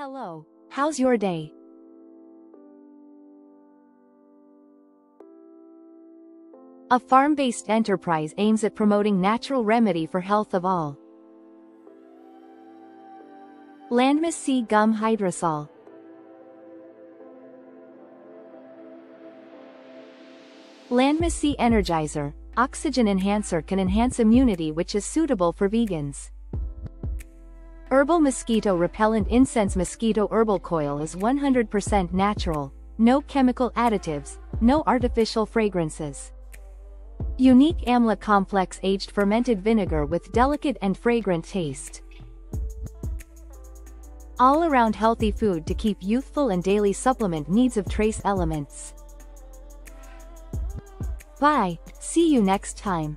Hello, how's your day? A farm-based enterprise aims at promoting natural remedy for health of all. Landmacy gum hydrosol. Landmacy Energizer, oxygen enhancer can enhance immunity which is suitable for vegans. Herbal mosquito repellent incense mosquito herbal coil is 100% natural, no chemical additives, no artificial fragrances. Unique amla complex aged fermented vinegar with delicate and fragrant taste. All-around healthy food to keep youthful and daily supplement needs of trace elements. Bye, see you next time.